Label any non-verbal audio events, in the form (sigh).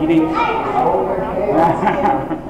ini. (laughs)